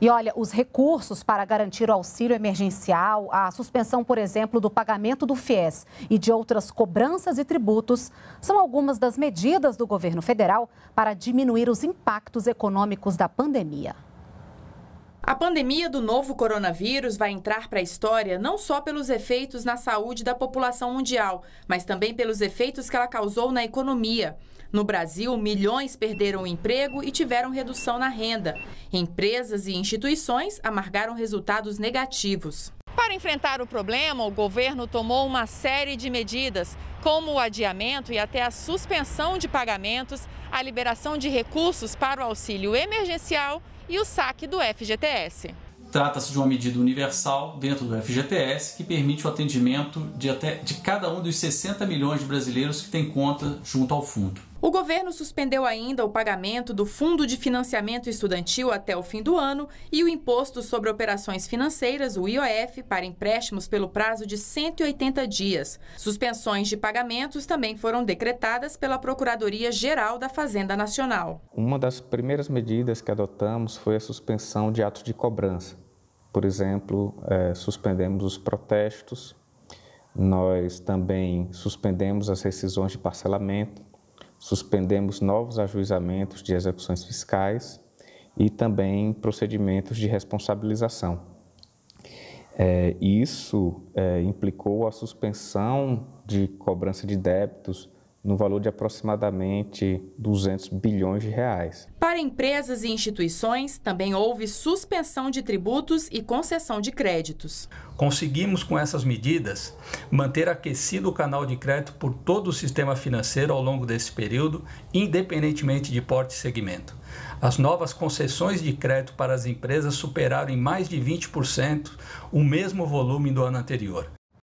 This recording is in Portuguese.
E olha, os recursos para garantir o auxílio emergencial, a suspensão, por exemplo, do pagamento do FIES e de outras cobranças e tributos, são algumas das medidas do governo federal para diminuir os impactos econômicos da pandemia. A pandemia do novo coronavírus vai entrar para a história não só pelos efeitos na saúde da população mundial, mas também pelos efeitos que ela causou na economia. No Brasil, milhões perderam o emprego e tiveram redução na renda. Empresas e instituições amargaram resultados negativos. Para enfrentar o problema, o governo tomou uma série de medidas, como o adiamento e até a suspensão de pagamentos, a liberação de recursos para o auxílio emergencial e o saque do FGTS. Trata-se de uma medida universal dentro do FGTS que permite o atendimento de, até, de cada um dos 60 milhões de brasileiros que têm conta junto ao fundo. O governo suspendeu ainda o pagamento do Fundo de Financiamento Estudantil até o fim do ano e o Imposto sobre Operações Financeiras, o IOF, para empréstimos pelo prazo de 180 dias. Suspensões de pagamentos também foram decretadas pela Procuradoria-Geral da Fazenda Nacional. Uma das primeiras medidas que adotamos foi a suspensão de atos de cobrança. Por exemplo, é, suspendemos os protestos, nós também suspendemos as rescisões de parcelamento suspendemos novos ajuizamentos de execuções fiscais e também procedimentos de responsabilização. É, isso é, implicou a suspensão de cobrança de débitos no valor de aproximadamente 200 bilhões de reais. Para empresas e instituições, também houve suspensão de tributos e concessão de créditos. Conseguimos, com essas medidas, manter aquecido o canal de crédito por todo o sistema financeiro ao longo desse período, independentemente de porte e segmento. As novas concessões de crédito para as empresas superaram em mais de 20% o mesmo volume do ano anterior.